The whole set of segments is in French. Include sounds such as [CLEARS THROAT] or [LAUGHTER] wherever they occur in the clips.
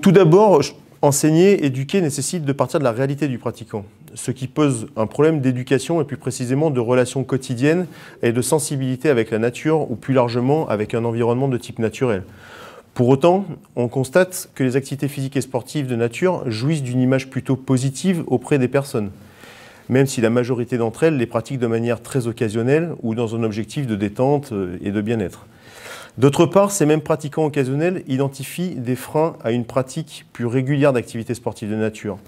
tout d'abord, enseigner, éduquer nécessite de partir de la réalité du pratiquant, ce qui pose un problème d'éducation et plus précisément de relations quotidiennes et de sensibilité avec la nature ou plus largement avec un environnement de type naturel. Pour autant, on constate que les activités physiques et sportives de nature jouissent d'une image plutôt positive auprès des personnes, même si la majorité d'entre elles les pratiquent de manière très occasionnelle ou dans un objectif de détente euh, et de bien-être. D'autre part, ces mêmes pratiquants occasionnels identifient des freins à une pratique plus régulière d'activités sportives de nature.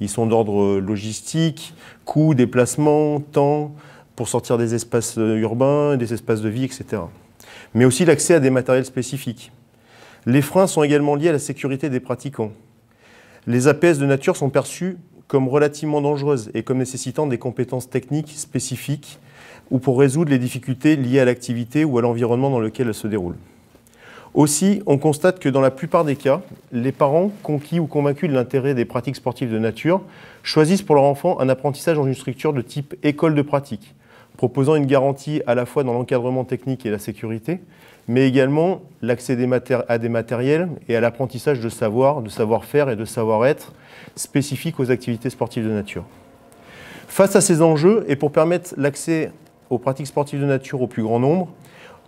Ils sont d'ordre logistique, coût, déplacement, temps, pour sortir des espaces euh, urbains, des espaces de vie, etc. Mais aussi l'accès à des matériels spécifiques. Les freins sont également liés à la sécurité des pratiquants. Les APS de nature sont perçus comme relativement dangereuses et comme nécessitant des compétences techniques spécifiques ou pour résoudre les difficultés liées à l'activité ou à l'environnement dans lequel elles se déroulent. Aussi, on constate que dans la plupart des cas, les parents, conquis ou convaincus de l'intérêt des pratiques sportives de nature, choisissent pour leur enfant un apprentissage dans une structure de type école de pratique, proposant une garantie à la fois dans l'encadrement technique et la sécurité, mais également l'accès à des matériels et à l'apprentissage de savoir, de savoir-faire et de savoir-être spécifiques aux activités sportives de nature. Face à ces enjeux et pour permettre l'accès aux pratiques sportives de nature au plus grand nombre,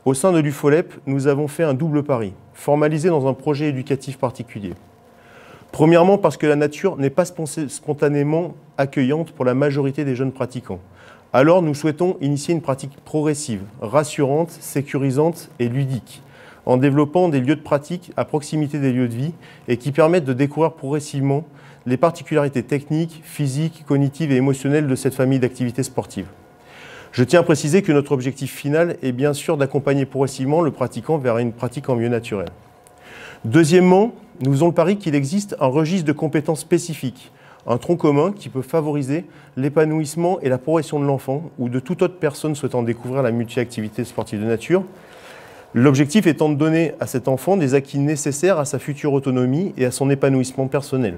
au sein de l'UFOLEP, nous avons fait un double pari, formalisé dans un projet éducatif particulier. Premièrement, parce que la nature n'est pas spontanément accueillante pour la majorité des jeunes pratiquants. Alors nous souhaitons initier une pratique progressive, rassurante, sécurisante et ludique, en développant des lieux de pratique à proximité des lieux de vie et qui permettent de découvrir progressivement les particularités techniques, physiques, cognitives et émotionnelles de cette famille d'activités sportives. Je tiens à préciser que notre objectif final est bien sûr d'accompagner progressivement le pratiquant vers une pratique en milieu naturel. Deuxièmement, nous faisons le pari qu'il existe un registre de compétences spécifiques, un tronc commun qui peut favoriser l'épanouissement et la progression de l'enfant ou de toute autre personne souhaitant découvrir la multi-activité sportive de nature. L'objectif étant de donner à cet enfant des acquis nécessaires à sa future autonomie et à son épanouissement personnel.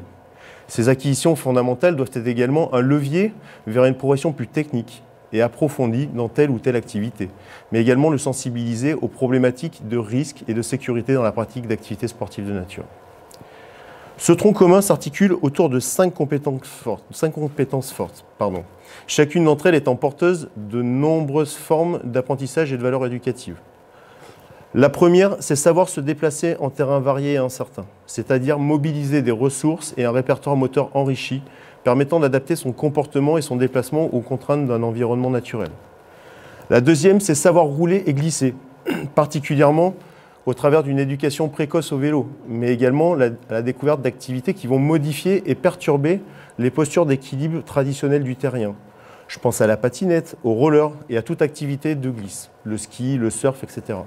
Ces acquisitions fondamentales doivent être également un levier vers une progression plus technique, et approfondie dans telle ou telle activité, mais également le sensibiliser aux problématiques de risque et de sécurité dans la pratique d'activités sportives de nature. Ce tronc commun s'articule autour de cinq compétences fortes, chacune d'entre elles étant porteuse de nombreuses formes d'apprentissage et de valeurs éducatives. La première, c'est savoir se déplacer en terrain varié et incertain, c'est-à-dire mobiliser des ressources et un répertoire moteur enrichi permettant d'adapter son comportement et son déplacement aux contraintes d'un environnement naturel. La deuxième, c'est savoir rouler et glisser, [CLEARS THROAT] particulièrement au travers d'une éducation précoce au vélo, mais également la, la découverte d'activités qui vont modifier et perturber les postures d'équilibre traditionnelles du terrien. Je pense à la patinette, au roller et à toute activité de glisse, le ski, le surf, etc.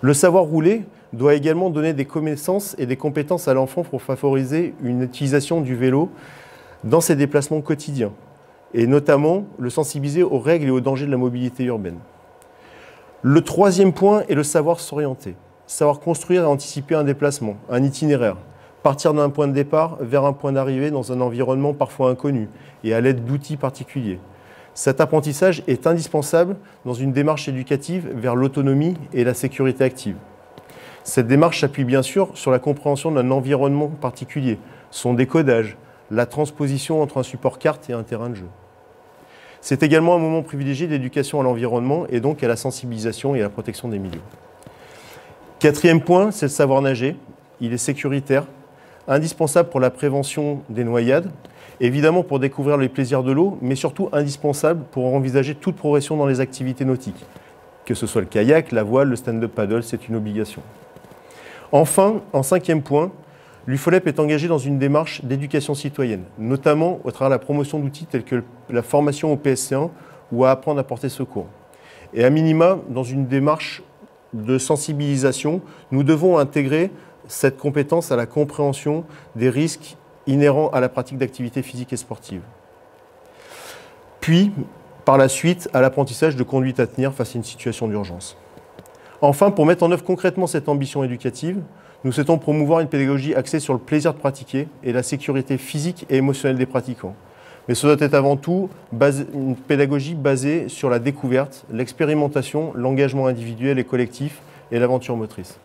Le savoir rouler doit également donner des connaissances et des compétences à l'enfant pour favoriser une utilisation du vélo dans ses déplacements quotidiens, et notamment le sensibiliser aux règles et aux dangers de la mobilité urbaine. Le troisième point est le savoir s'orienter, savoir construire et anticiper un déplacement, un itinéraire, partir d'un point de départ vers un point d'arrivée dans un environnement parfois inconnu et à l'aide d'outils particuliers. Cet apprentissage est indispensable dans une démarche éducative vers l'autonomie et la sécurité active. Cette démarche s'appuie bien sûr sur la compréhension d'un environnement particulier, son décodage, la transposition entre un support carte et un terrain de jeu. C'est également un moment privilégié d'éducation à l'environnement et donc à la sensibilisation et à la protection des milieux. Quatrième point, c'est le savoir nager. Il est sécuritaire, indispensable pour la prévention des noyades, évidemment pour découvrir les plaisirs de l'eau, mais surtout indispensable pour envisager toute progression dans les activités nautiques. Que ce soit le kayak, la voile, le stand-up paddle, c'est une obligation. Enfin, en cinquième point, L'UFOLEP est engagé dans une démarche d'éducation citoyenne, notamment au travers de la promotion d'outils tels que la formation au PSC1 ou à apprendre à porter secours. Et à minima, dans une démarche de sensibilisation, nous devons intégrer cette compétence à la compréhension des risques inhérents à la pratique d'activités physiques et sportives. Puis, par la suite, à l'apprentissage de conduite à tenir face à une situation d'urgence. Enfin, pour mettre en œuvre concrètement cette ambition éducative, nous souhaitons promouvoir une pédagogie axée sur le plaisir de pratiquer et la sécurité physique et émotionnelle des pratiquants. Mais ce doit être avant tout une pédagogie basée sur la découverte, l'expérimentation, l'engagement individuel et collectif et l'aventure motrice.